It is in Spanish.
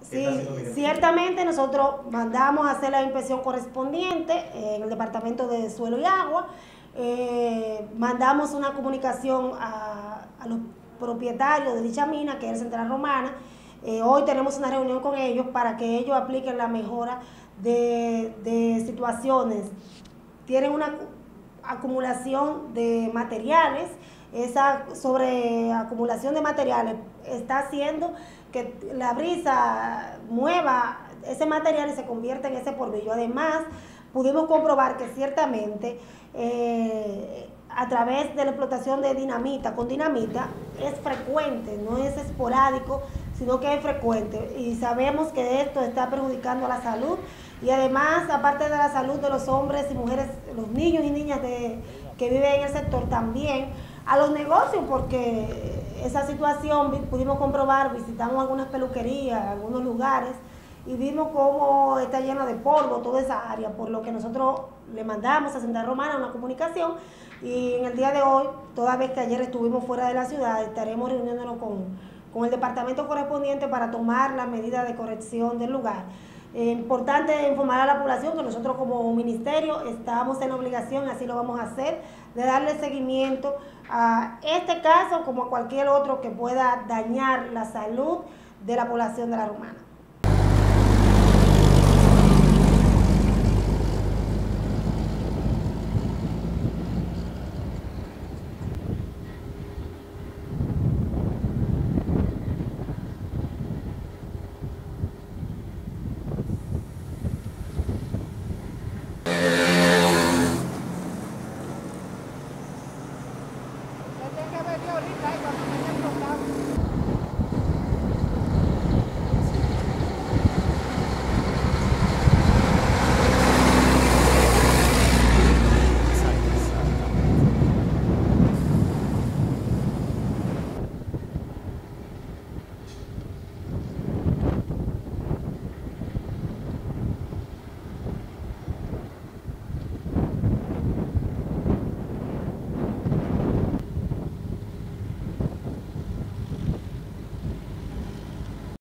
Sí, ciertamente nosotros mandamos a hacer la inspección correspondiente en el Departamento de Suelo y Agua. Eh, mandamos una comunicación a, los propietarios de dicha mina, que es el Central Romana. Eh, hoy tenemos una reunión con ellos para que ellos apliquen la mejora de, de situaciones. Tienen una acumulación de materiales esa sobreacumulación de materiales está haciendo que la brisa mueva ese material y se convierta en ese polvillo. Además, pudimos comprobar que ciertamente eh, a través de la explotación de dinamita con dinamita es frecuente, no es esporádico, sino que es frecuente. Y sabemos que esto está perjudicando a la salud y además, aparte de la salud de los hombres y mujeres, los niños y niñas de, que viven en el sector también, a los negocios porque esa situación pudimos comprobar, visitamos algunas peluquerías, algunos lugares y vimos cómo está llena de polvo toda esa área, por lo que nosotros le mandamos a Santa Romana una comunicación y en el día de hoy, toda vez que ayer estuvimos fuera de la ciudad, estaremos reuniéndonos con, con el departamento correspondiente para tomar la medida de corrección del lugar. Es importante informar a la población que nosotros como ministerio estamos en obligación, así lo vamos a hacer, de darle seguimiento a este caso como a cualquier otro que pueda dañar la salud de la población de la Romana. Ich bin